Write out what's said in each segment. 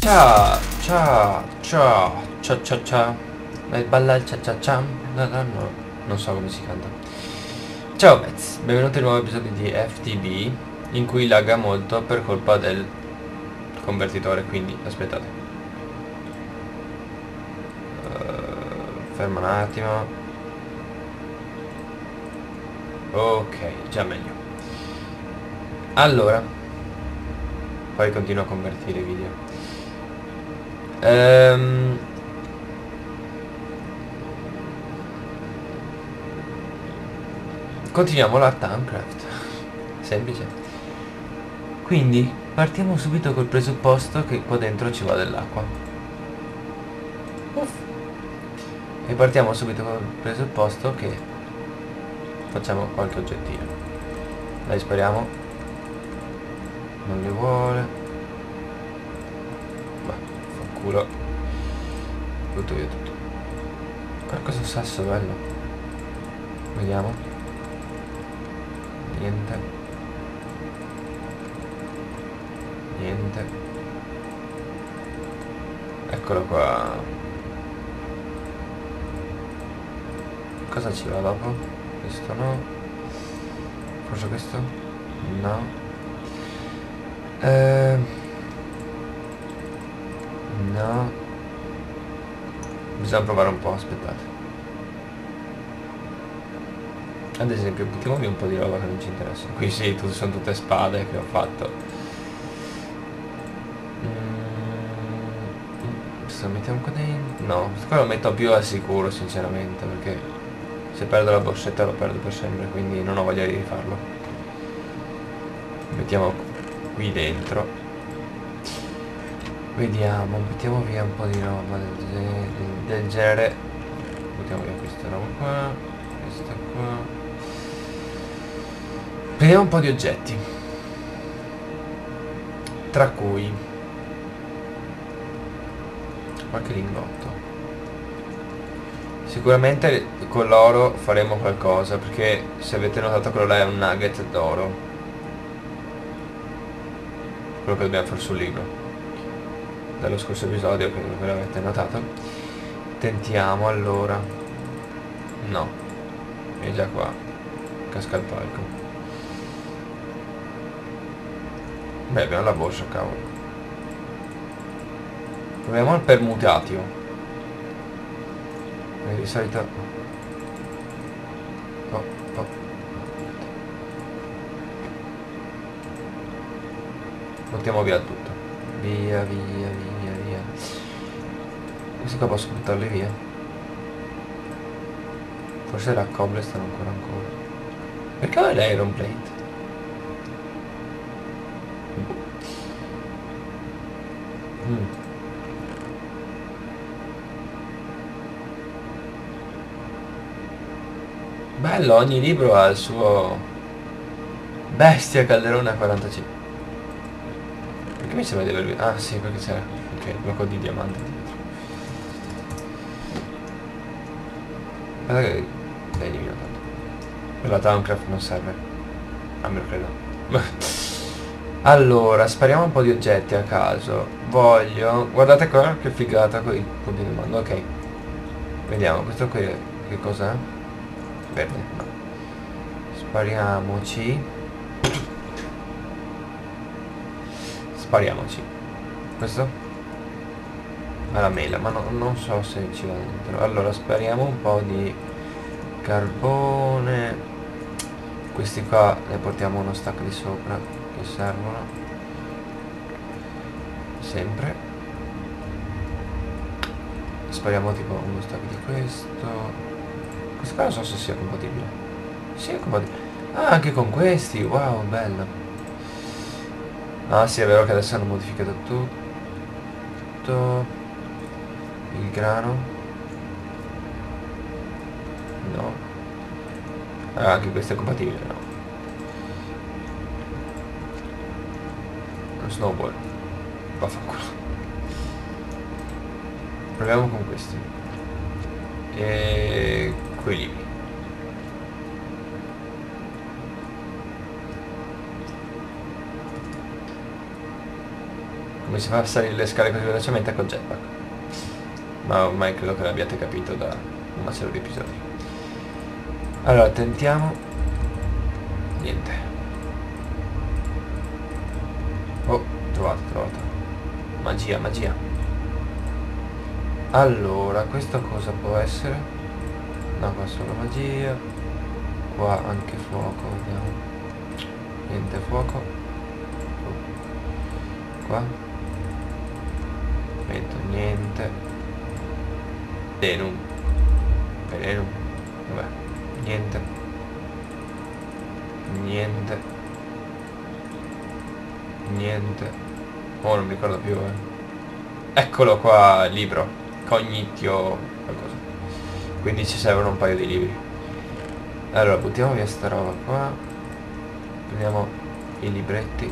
Ciao, ciao, ciao, ciao, ciao, ciao. Vai balla il cia cia cia. No, no, no, non so come si canta. Ciao pets, benvenuti un nuovo episodio di FTB in cui lagga molto per colpa del convertitore, quindi aspettate. Uh, fermo un attimo. Ok, già meglio. Allora, poi continuo a convertire i video. Ehm... Continuiamo la Towncraft. Semplice. Quindi partiamo subito col presupposto che qua dentro ci va dell'acqua. E partiamo subito col presupposto che facciamo qualche oggettino. Dai spariamo. Non li vuole. Culo Tutto via tutto. Porco sul sasso bello. Vediamo. Niente. Niente. Eccolo qua. Cosa ci va dopo? Questo no Forse questo? No Ehm No. Bisogna provare un po', aspettate. Ad esempio, buttiamo via un po' di roba che non ci interessa. Qui sì, tutte, sono tutte spade che ho fatto. Mm, questo mettiamo qua dentro. No, questo qua lo metto più al sicuro sinceramente perché se perdo la borsetta lo perdo per sempre, quindi non ho voglia di rifarlo. Mettiamo qui dentro. Vediamo, mettiamo via un po' di roba del, del, del genere. Mettiamo via questa roba qua, questa qua. Prendiamo un po' di oggetti. Tra cui qualche lingotto. Sicuramente con l'oro faremo qualcosa, perché se avete notato quello là è un nugget d'oro. Quello che dobbiamo fare sul libro. Dallo scorso episodio che ve l'avete notato. Tentiamo allora. No. È già qua. Casca il palco. Beh abbiamo la borsa cavolo. Proviamo il permutatio e di solito oh, oh. buttiamo via tutto via via via questi qua posso buttarli via. Forse la cobblestone ancora ancora. Perché ho l'iron plate? Mm. Bello, ogni libro ha il suo... Bestia calderone a 45. Perché mi sembra di avervi... Ah sì, perché c'era... Ok, blocco di diamante. Guarda che l'hai eliminato. Per la Towncraft non serve. A me lo credo. allora, spariamo un po' di oggetti a caso. Voglio... Guardate qua che figata con i puntini di mando. Ok. Vediamo, questo qui che cos'è? Verde, no. Spariamoci. Spariamoci. Questo? alla mela ma no, non so se ci va dentro allora spariamo un po' di carbone questi qua ne portiamo uno stack di sopra che servono sempre spariamo tipo uno stack di questo questo qua non so se sia compatibile. Sì è compatibile. Ah anche con questi. Wow bello. Ah sì è vero che adesso hanno modificato tutto. Il grano. No. Ah, anche questo è compatibile no. Lo snowball. Vaffanculo. Proviamo con questi. E quei libri. Come si fa a salire le scale così velocemente col jetpack? Ma ormai credo che l'abbiate capito da un macello di episodi. Allora, tentiamo. Niente. Oh, trovato, trovato. Magia, magia. Allora, questo cosa può essere? No, qua solo magia. Qua anche fuoco, vediamo. Niente fuoco. Qua. Metto niente. Venum. Venum. Vabbè. Niente. Niente. Niente. Oh, non mi ricordo più, eh. Eccolo qua, libro. Cognitio qualcosa. Quindi ci servono un paio di libri. Allora, buttiamo via sta roba qua. Prendiamo i libretti.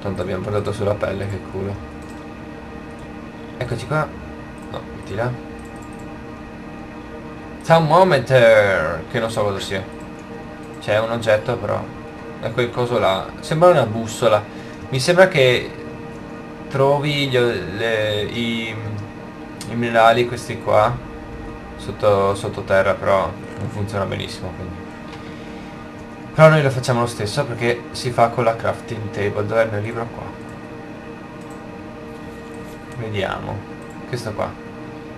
Tanto abbiamo portato sulla pelle, che culo. Eccoci qua. No, metti là. Thermometer! Che non so cosa sia. C'è un oggetto però è quel coso là. Sembra una bussola. Mi sembra che trovi gli, le, i, i, minerali questi qua sotto, sottoterra, però non funziona benissimo. Quindi. Però noi lo facciamo lo stesso perché si fa con la crafting table. Dov'è il mio libro qua? Vediamo. Questo qua.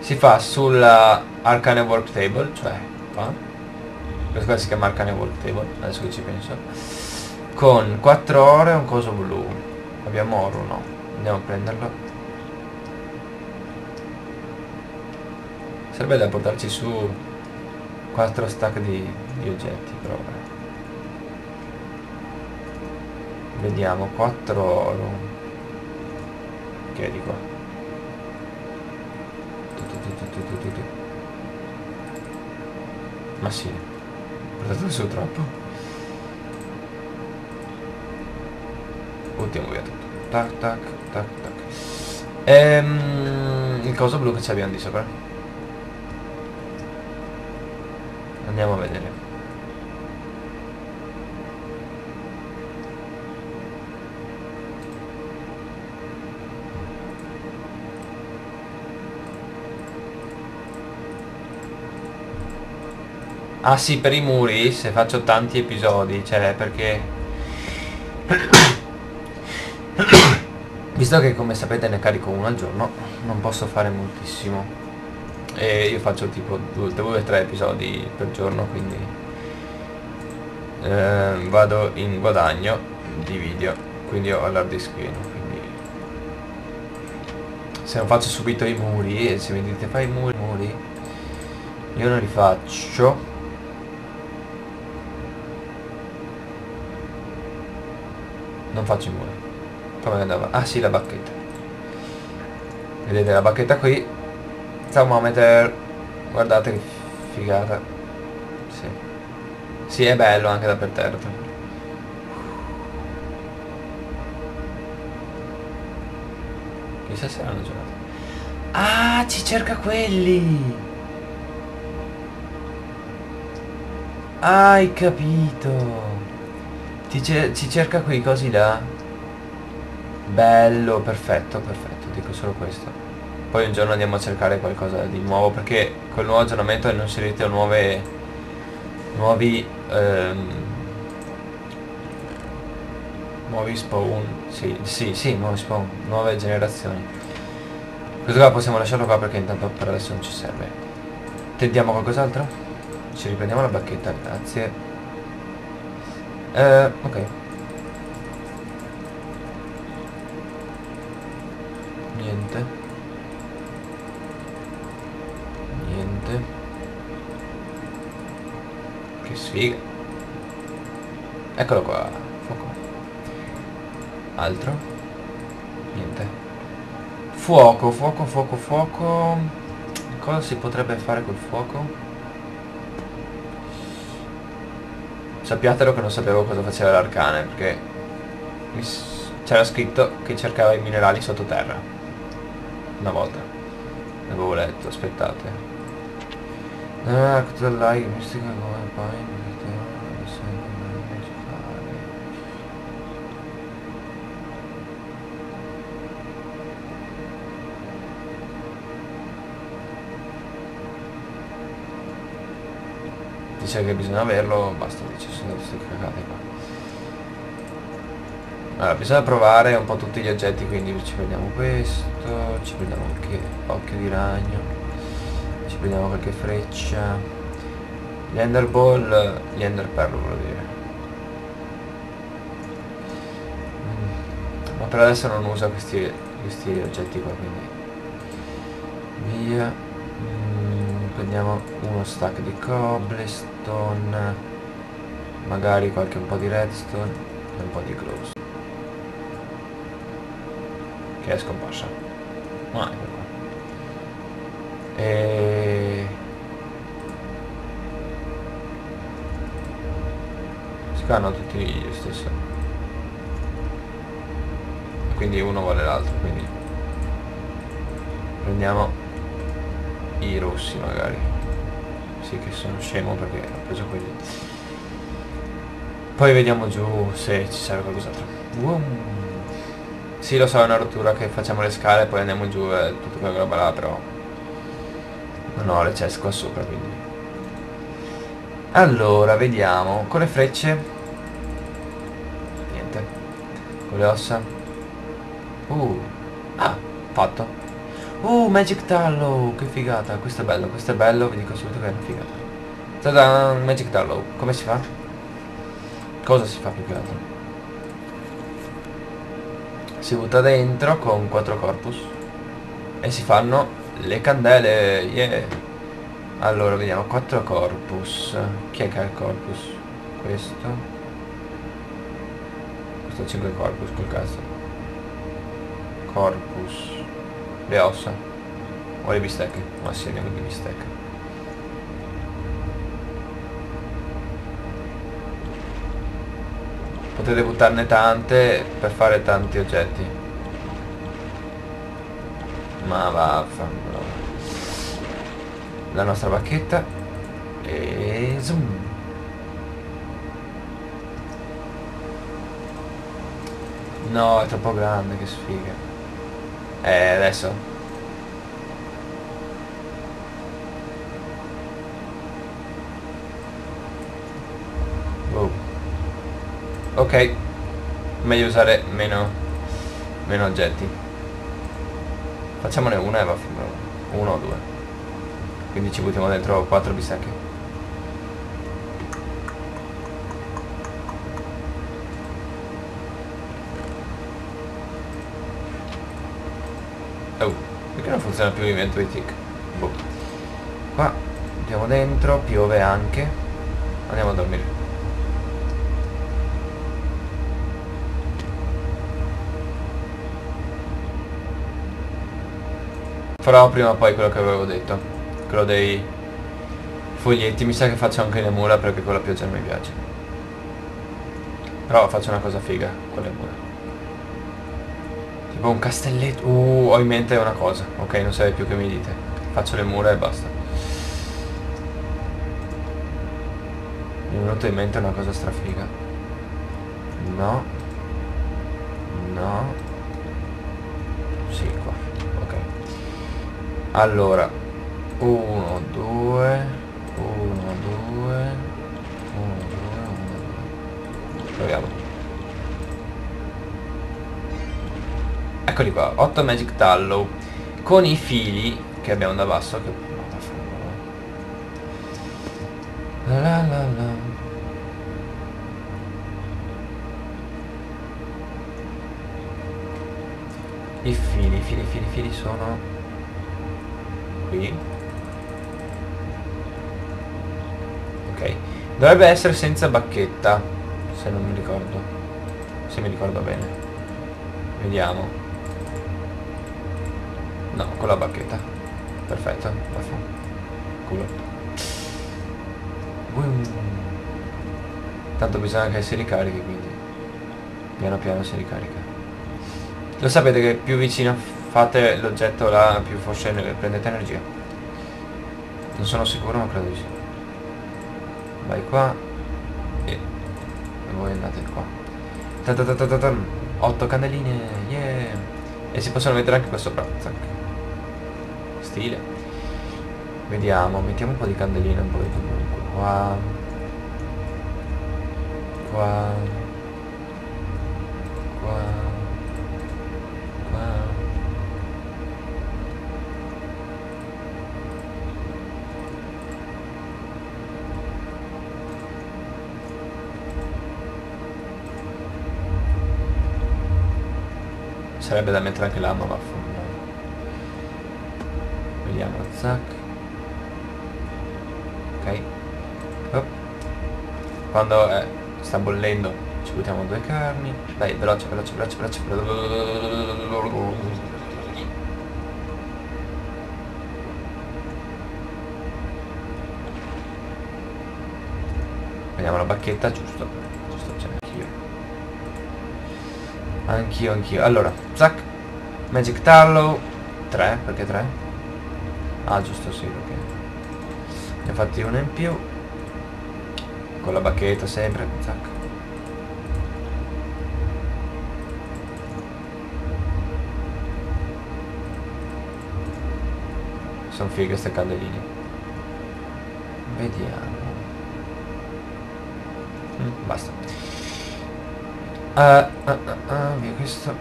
Si fa sulla Arcane Work Table, cioè qua. Questo qua si chiama Arcane Work Table, adesso che ci penso con 4 ore e un coso blu. Abbiamo oro no? Andiamo a prenderlo. Sarebbe da portarci su 4 stack di, di oggetti però beh. vediamo 4 oro che è di qua ma sì. Portate su troppo tutto. Tac tac tac tac. Ehm, il coso blu che ci abbiamo di sopra? Andiamo a vedere. Ah sì, per i muri, se faccio tanti episodi, cioè perché Visto che come sapete ne carico uno al giorno, non posso fare moltissimo. E io faccio tipo 2-3 episodi per giorno, quindi eh, vado in guadagno di video, quindi ho l'hard disk pieno, quindi se non faccio subito i muri e se mi dite fai i muri, muri io non li faccio non faccio i muri come andava? Ah sì, la bacchetta. Vedete la bacchetta qui. Thermometer. Guardate che figata. Sì. Sì, è bello anche da per terra. Chissà se l'hanno giocato. Ah, ci cerca quelli! hai capito! Ti ci cerca quei cosi là. Bello, perfetto, perfetto, dico solo questo. Poi un giorno andiamo a cercare qualcosa di nuovo perché col nuovo aggiornamento hanno inserito nuove nuovi ehm, nuovi spawn. Sì, sì, sì, nuovi spawn nuove generazioni. Questo qua possiamo lasciarlo qua perché intanto per adesso non ci serve. Tentiamo qualcos'altro? ci riprendiamo la bacchetta grazie. Eh, ok niente. Niente. Che sfiga. Eccolo qua. Fuoco. Altro? Niente. Fuoco fuoco fuoco fuoco. Cosa si potrebbe fare col fuoco? Sappiatelo che non sapevo cosa faceva l'arcane perché c'era scritto che cercava i minerali sottoterra una volta. L'avevo letto, aspettate. Ah, cosa like, mistica come poi Dice che bisogna averlo, basta, dice sono queste cagate qua. Allora, bisogna provare un po' tutti gli oggetti, quindi ci prendiamo questo, ci prendiamo anche occhio di ragno, ci prendiamo qualche freccia, gli ender ball, gli ender pearl volevo dire. Mm. Ma per adesso non usa questi, questi oggetti qua, quindi via. Mm, prendiamo uno stack di cobblestone, magari qualche un po' di redstone e un po' di glowstone che è scomparsa. Ma ecco qua. E si fanno tutti gli stesso quindi uno vuole l'altro quindi prendiamo i rossi magari. Sì che sono scemo perché ho preso quelli. Poi vediamo giù se ci serve qualcos'altro. Wow. Sì, lo so, è una rottura che facciamo le scale e poi andiamo giù e tutto quella roba là, però... Non ho le chest qua sopra, quindi... Allora, vediamo. Con le frecce... Niente. Con le ossa... Uh. Ah, fatto. Uh, Magic Tallow, che figata. Questo è bello, questo è bello, vi dico subito che è una figata. Tada, Magic Tallow. Come si fa? Cosa si fa più che altro? Si butta dentro con quattro corpus e si fanno le candele yeah. allora vediamo quattro corpus. Chi è che ha il corpus? questo? Questo ha 5 corpus col cazzo. Corpus. Le ossa. O le bistecche. Ma sì andiamo di bistecche potete buttarne tante per fare tanti oggetti. Ma vaffanculo la nostra bacchetta e zoom. No è troppo grande che sfiga. Eh adesso ok. Meglio usare meno meno oggetti. Facciamone una e va uno o due. Quindi ci buttiamo dentro quattro bistecche. Oh perché non funziona più l'invento tick? Boh. qua andiamo dentro piove anche. Andiamo a dormire Farò prima o poi quello che avevo detto. Quello dei foglietti. Mi sa che faccio anche le mura perché con la pioggia non mi piace. Però faccio una cosa figa con le mura. Tipo un castelletto. Uh, ho in mente una cosa. Ok, non sai più che mi dite. Faccio le mura e basta. Mi è venuto in mente una cosa strafiga. No. No. Sì, qua. Allora 1, 2 1, 2 1, 2 Proviamo. Eccoli qua 8 Magic Tallow Con i fili che abbiamo da basso che... La la la. I fili, i fili, i fili, i fili sono ok. Dovrebbe essere senza bacchetta se non mi ricordo. Se mi ricordo bene. Vediamo. No con la bacchetta. Perfetto culo. Tanto bisogna che si ricarichi quindi. Piano piano si ricarica. Lo sapete che più vicino fate l'oggetto là più forse prendete energia Non sono sicuro ma credo di sì. Vai qua. E voi andate qua. Ta ta ta ta ta ta. 8 candeline, yeah! E si possono mettere anche qua sopra. Stile. Vediamo, mettiamo un po' di candeline poi comunque. Qua. Qua. Qua. Sarebbe da mettere anche l'ammo, ma Vediamo, zac. Ok. Hop. Quando eh, sta bollendo ci buttiamo due carni. Dai, veloce, veloce, veloce, veloce. Vediamo la bacchetta, giusto. Anch'io, anch'io. Allora, zac. Magic Tallow. 3, perché 3? Ah, giusto, sì, perché... Ne ho fatti uno in più. Con la bacchetta sempre, zac. Sono fighe queste candeline. Vediamo. Mm, basta. Uh, uh, uh, via questo.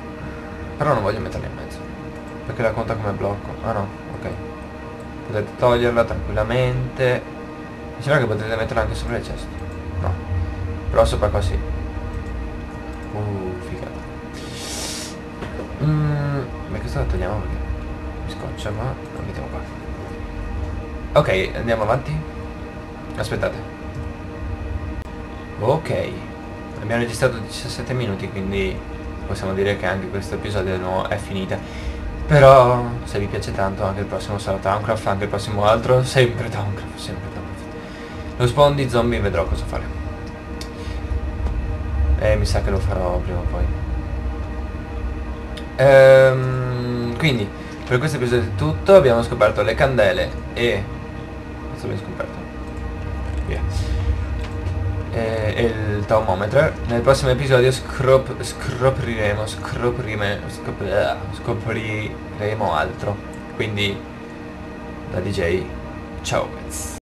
Però non voglio metterla in mezzo. Perché la conta come blocco. Ah no, ok. Potete toglierla tranquillamente. Mi sembra che potete metterla anche sopra il cesto. No. Però sopra qua sì. Uh, figata. Mm, beh, questo la togliamo perché mi scoccia, ma la mettiamo qua. Ok, andiamo avanti. Aspettate. Ok. Abbiamo registrato 17 minuti, quindi possiamo dire che anche questo episodio è finita. Però se vi piace tanto anche il prossimo sarà Towncraft, anche il prossimo altro, sempre Towncraft, sempre Towncraft. Lo spawn di zombie vedrò cosa fare. E mi sa che lo farò prima o poi. Ehm, quindi, per questo episodio è tutto, abbiamo scoperto le candele e... Questo l'ho scoperto. Via. E, e il taumometro. Nel prossimo episodio scrop, scopriremo, scopriremo, scop, scopriremo altro. Quindi, da DJ, ciao.